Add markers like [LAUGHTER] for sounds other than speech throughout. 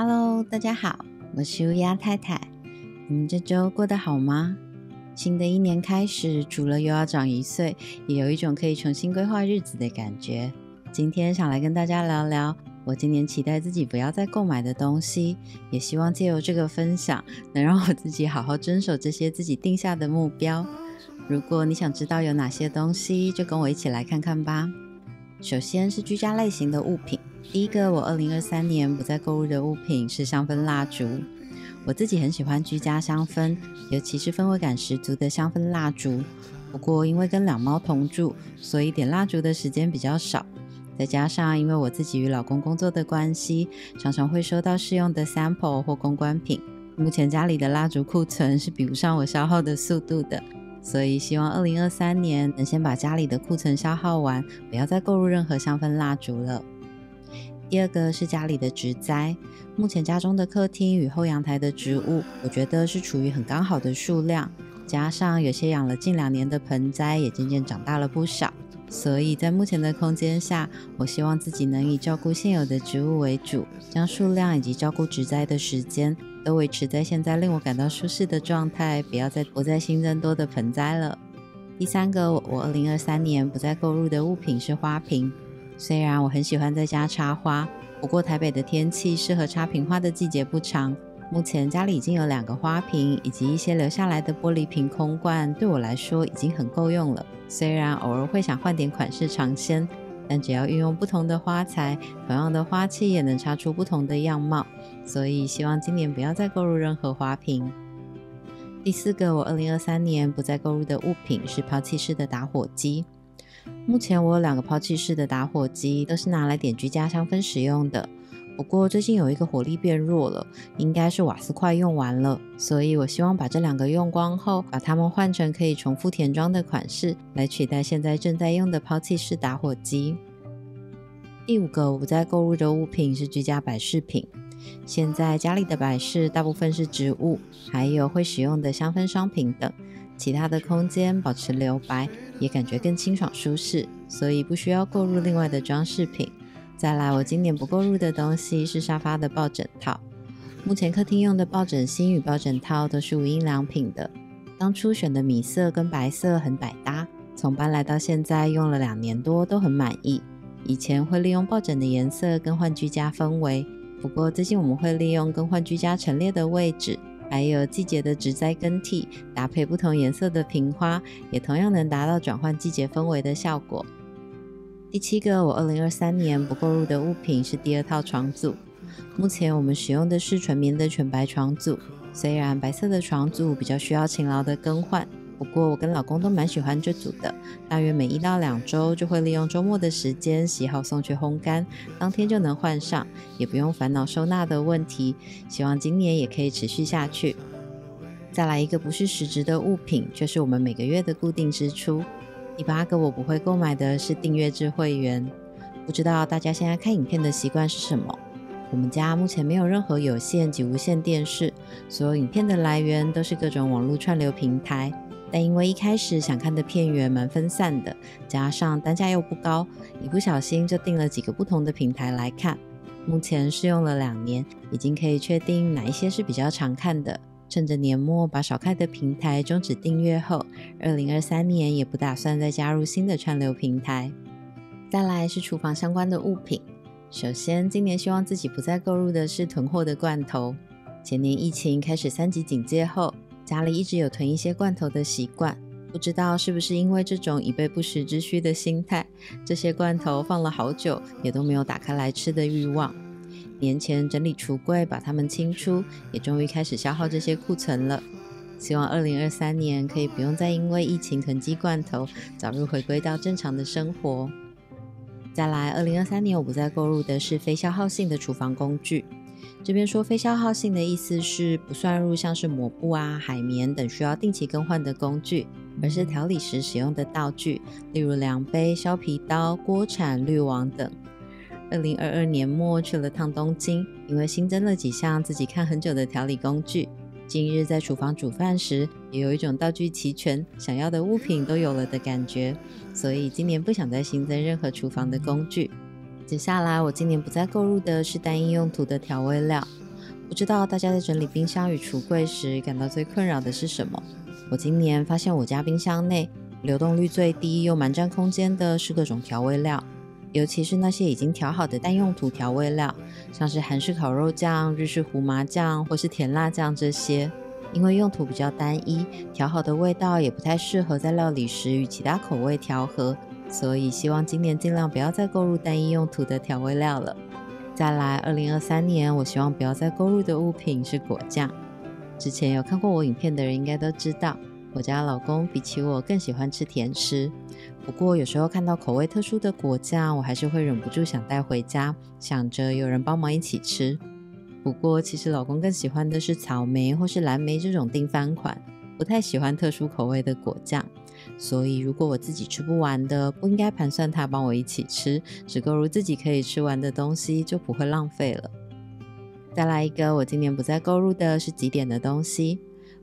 Hello，大家好，我是乌鸦太太。你们这周过得好吗？新的一年开始，除了又要长一岁，也有一种可以重新规划日子的感觉。今天想来跟大家聊聊，我今年期待自己不要再购买的东西，也希望借由这个分享，能让我自己好好遵守这些自己定下的目标。如果你想知道有哪些东西，就跟我一起来看看吧。首先是居家类型的物品。第一个，我二零二三年不再购入的物品是香氛蜡烛。我自己很喜欢居家香氛，尤其是氛围感十足的香氛蜡烛。不过因为跟两猫同住，所以点蜡烛的时间比较少。再加上因为我自己与老公工作的关系，常常会收到试用的 sample 或公关品。目前家里的蜡烛库存是比不上我消耗的速度的，所以希望二零二三年能先把家里的库存消耗完，不要再购入任何香氛蜡烛了。第二个是家里的植栽，目前家中的客厅与后阳台的植物，我觉得是处于很刚好的数量，加上有些养了近两年的盆栽也渐渐长大了不少，所以在目前的空间下，我希望自己能以照顾现有的植物为主，将数量以及照顾植栽的时间都维持在现在令我感到舒适的状态，不要再不再新增多的盆栽了。第三个，我二零二三年不再购入的物品是花瓶。虽然我很喜欢在家插花，不过台北的天气适合插瓶花的季节不长。目前家里已经有两个花瓶，以及一些留下来的玻璃瓶空罐，对我来说已经很够用了。虽然偶尔会想换点款式尝鲜，但只要运用不同的花材，同样的花器也能插出不同的样貌。所以希望今年不要再购入任何花瓶。第四个，我二零二三年不再购入的物品是抛弃式的打火机。目前我有两个抛弃式的打火机，都是拿来点居家香氛使用的。不过最近有一个火力变弱了，应该是瓦斯快用完了，所以我希望把这两个用光后，把它们换成可以重复填装的款式，来取代现在正在用的抛弃式打火机。第五个我在购入的物品是居家摆饰品。现在家里的摆饰大部分是植物，还有会使用的香氛商品等。其他的空间保持留白，也感觉更清爽舒适，所以不需要购入另外的装饰品。再来，我今年不购入的东西是沙发的抱枕套。目前客厅用的抱枕芯与抱枕套都是无印良品的，当初选的米色跟白色很百搭，从搬来到现在用了两年多都很满意。以前会利用抱枕的颜色更换居家氛围，不过最近我们会利用更换居家陈列的位置。还有季节的植栽更替，搭配不同颜色的瓶花，也同样能达到转换季节氛围的效果。第七个，我二零二三年不购入的物品是第二套床组。目前我们使用的是纯棉的全白床组，虽然白色的床组比较需要勤劳的更换。不过我跟老公都蛮喜欢这组的，大约每一到两周就会利用周末的时间洗好送去烘干，当天就能换上，也不用烦恼收纳的问题。希望今年也可以持续下去。再来一个不是实质的物品，却是我们每个月的固定支出。第八个我不会购买的是订阅制会员。不知道大家现在看影片的习惯是什么？我们家目前没有任何有线及无线电视，所有影片的来源都是各种网络串流平台。但因为一开始想看的片源蛮分散的，加上单价又不高，一不小心就订了几个不同的平台来看。目前试用了两年，已经可以确定哪一些是比较常看的。趁着年末把少看的平台终止订阅后，二零二三年也不打算再加入新的串流平台。再来是厨房相关的物品，首先今年希望自己不再购入的是囤货的罐头。前年疫情开始三级警戒后。家里一直有囤一些罐头的习惯，不知道是不是因为这种以备不时之需的心态，这些罐头放了好久也都没有打开来吃的欲望。年前整理橱柜，把它们清出，也终于开始消耗这些库存了。希望二零二三年可以不用再因为疫情囤积罐头，早日回归到正常的生活。再来，二零二三年我不再购入的是非消耗性的厨房工具。这边说非消耗性的意思是不算入像是抹布啊、海绵等需要定期更换的工具，而是调理时使用的道具，例如量杯、削皮刀、锅铲、滤网等。二零二二年末去了趟东京，因为新增了几项自己看很久的调理工具，今日在厨房煮饭时也有一种道具齐全、想要的物品都有了的感觉，所以今年不想再新增任何厨房的工具。接下来，我今年不再购入的是单一用途的调味料。不知道大家在整理冰箱与橱柜时感到最困扰的是什么？我今年发现我家冰箱内流动率最低又蛮占空间的是各种调味料，尤其是那些已经调好的单用途调味料，像是韩式烤肉酱、日式胡麻酱或是甜辣酱这些。因为用途比较单一，调好的味道也不太适合在料理时与其他口味调和，所以希望今年尽量不要再购入单一用途的调味料了。再来，二零二三年我希望不要再购入的物品是果酱。之前有看过我影片的人应该都知道，我家老公比起我更喜欢吃甜食。不过有时候看到口味特殊的果酱，我还是会忍不住想带回家，想着有人帮忙一起吃。不过，其实老公更喜欢的是草莓或是蓝莓这种定番款，不太喜欢特殊口味的果酱。所以，如果我自己吃不完的，不应该盘算他帮我一起吃，只购入自己可以吃完的东西，就不会浪费了。再来一个，我今年不再购入的是几点的东西，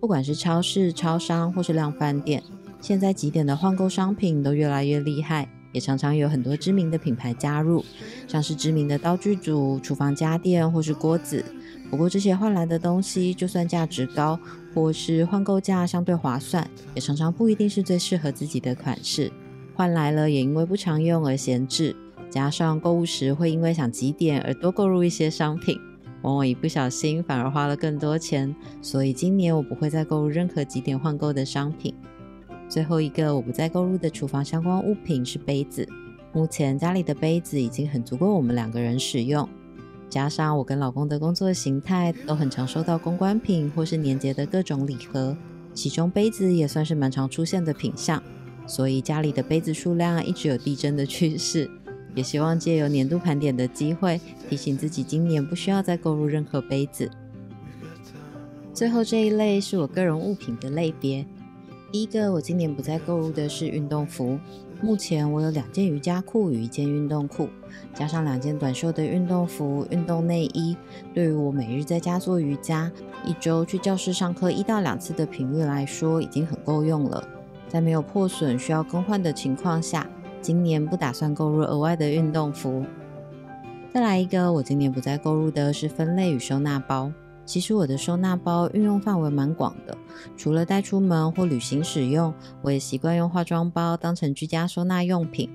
不管是超市、超商或是量贩店，现在几点的换购商品都越来越厉害。也常常有很多知名的品牌加入，像是知名的道具组、厨房家电或是锅子。不过这些换来的东西，就算价值高或是换购价相对划算，也常常不一定是最适合自己的款式。换来了也因为不常用而闲置，加上购物时会因为想几点而多购入一些商品，往往一不小心反而花了更多钱。所以今年我不会再购入任何几点换购的商品。最后一个我不再购入的厨房相关物品是杯子。目前家里的杯子已经很足够我们两个人使用，加上我跟老公的工作形态都很常收到公关品或是年节的各种礼盒，其中杯子也算是蛮常出现的品项，所以家里的杯子数量一直有递增的趋势。也希望借由年度盘点的机会，提醒自己今年不需要再购入任何杯子。最后这一类是我个人物品的类别。第一个，我今年不再购入的是运动服。目前我有两件瑜伽裤与一件运动裤，加上两件短袖的运动服、运动内衣。对于我每日在家做瑜伽、一周去教室上课一到两次的频率来说，已经很够用了。在没有破损需要更换的情况下，今年不打算购入额外的运动服。再来一个，我今年不再购入的是分类与收纳包。其实我的收纳包运用范围蛮广的，除了带出门或旅行使用，我也习惯用化妆包当成居家收纳用品。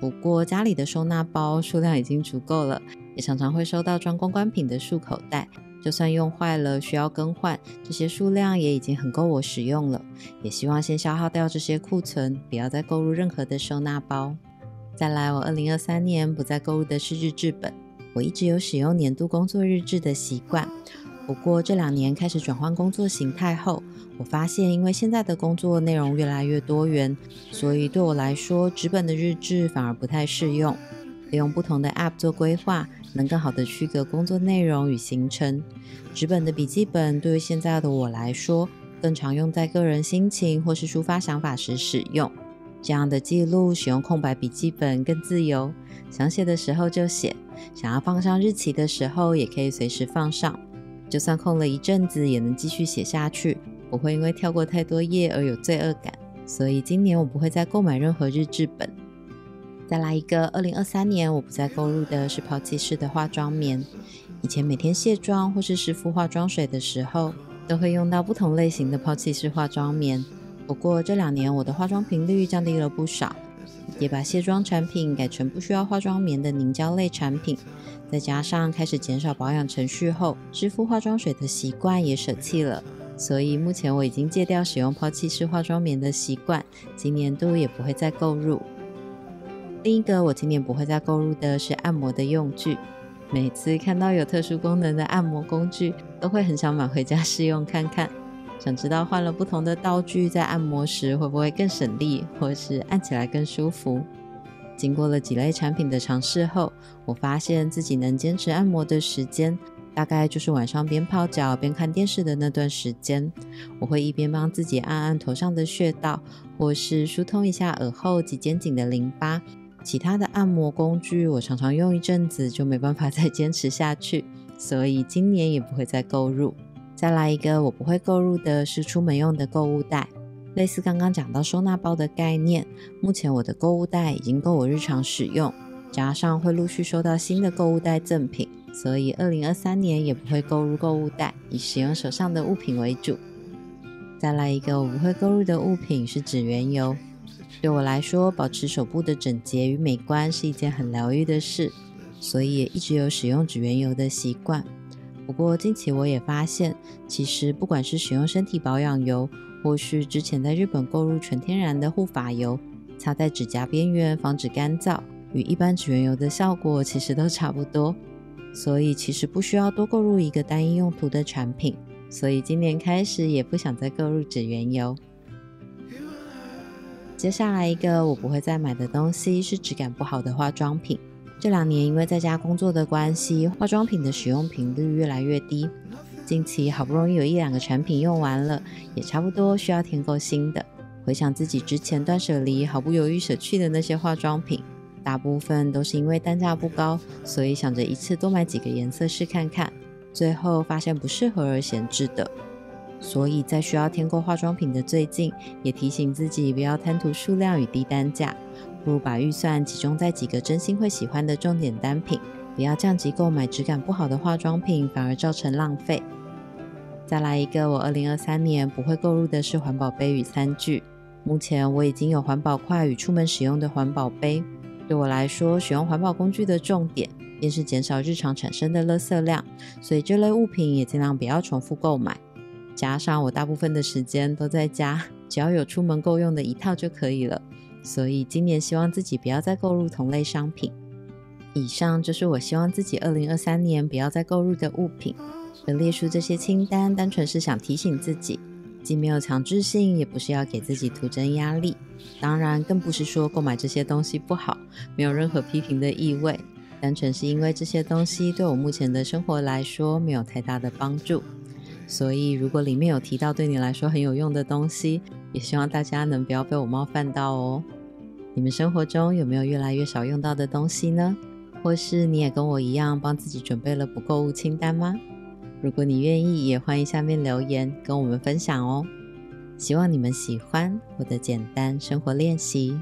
不过家里的收纳包数量已经足够了，也常常会收到装公关品的束口袋，就算用坏了需要更换，这些数量也已经很够我使用了。也希望先消耗掉这些库存，不要再购入任何的收纳包。再来，我二零二三年不再购入的是日志本，我一直有使用年度工作日志的习惯。不过这两年开始转换工作形态后，我发现因为现在的工作内容越来越多元，所以对我来说，纸本的日志反而不太适用。利用不同的 App 做规划，能更好的区隔工作内容与行程。纸本的笔记本对于现在的我来说，更常用在个人心情或是抒发想法时使用。这样的记录使用空白笔记本更自由，想写的时候就写，想要放上日期的时候也可以随时放上。就算空了一阵子，也能继续写下去，不会因为跳过太多页而有罪恶感。所以今年我不会再购买任何日志本。再来一个，二零二三年我不再购入的是抛弃式的化妆棉。以前每天卸妆或是湿敷化妆水的时候，都会用到不同类型的抛弃式化妆棉。不过这两年我的化妆频率降低了不少。也把卸妆产品改成不需要化妆棉的凝胶类产品，再加上开始减少保养程序后，湿敷化妆水的习惯也舍弃了。所以目前我已经戒掉使用抛弃式化妆棉的习惯，今年度也不会再购入。另一个我今年不会再购入的是按摩的用具，每次看到有特殊功能的按摩工具，都会很想买回家试用看看。想知道换了不同的道具，在按摩时会不会更省力，或是按起来更舒服？经过了几类产品的尝试后，我发现自己能坚持按摩的时间，大概就是晚上边泡脚边看电视的那段时间。我会一边帮自己按按头上的穴道，或是疏通一下耳后及肩颈的淋巴。其他的按摩工具，我常常用一阵子就没办法再 [LAUGHS] 坚持下去，所以今年也不会再购入。再来一个我不会购入的是出门用的购物袋，类似刚刚讲到收纳包的概念。目前我的购物袋已经够我日常使用，加上会陆续收到新的购物袋赠品，所以二零二三年也不会购入购物袋，以使用手上的物品为主。再来一个我不会购入的物品是指缘油。对我来说，保持手部的整洁与美观是一件很疗愈的事，所以也一直有使用指缘油的习惯。不过近期我也发现，其实不管是使用身体保养油，或是之前在日本购入纯天然的护发油，擦在指甲边缘防止干燥，与一般指缘油的效果其实都差不多。所以其实不需要多购入一个单一用途的产品。所以今年开始也不想再购入指缘油。接下来一个我不会再买的东西是质感不好的化妆品。这两年因为在家工作的关系，化妆品的使用频率越来越低。近期好不容易有一两个产品用完了，也差不多需要添购新的。回想自己之前断舍离毫不犹豫舍去的那些化妆品，大部分都是因为单价不高，所以想着一次多买几个颜色试看看，最后发现不适合而闲置的。所以在需要添购化妆品的最近，也提醒自己不要贪图数量与低单价，不如把预算集中在几个真心会喜欢的重点单品，不要降级购买质感不好的化妆品，反而造成浪费。再来一个，我二零二三年不会购入的是环保杯与餐具。目前我已经有环保筷与出门使用的环保杯。对我来说，使用环保工具的重点便是减少日常产生的垃圾量，所以这类物品也尽量不要重复购买。加上我大部分的时间都在家，只要有出门够用的一套就可以了。所以今年希望自己不要再购入同类商品。以上就是我希望自己二零二三年不要再购入的物品。而列出这些清单，单纯是想提醒自己，既没有强制性，也不是要给自己徒增压力。当然，更不是说购买这些东西不好，没有任何批评的意味。单纯是因为这些东西对我目前的生活来说没有太大的帮助。所以，如果里面有提到对你来说很有用的东西，也希望大家能不要被我冒犯到哦。你们生活中有没有越来越少用到的东西呢？或是你也跟我一样帮自己准备了不购物清单吗？如果你愿意，也欢迎下面留言跟我们分享哦。希望你们喜欢我的简单生活练习。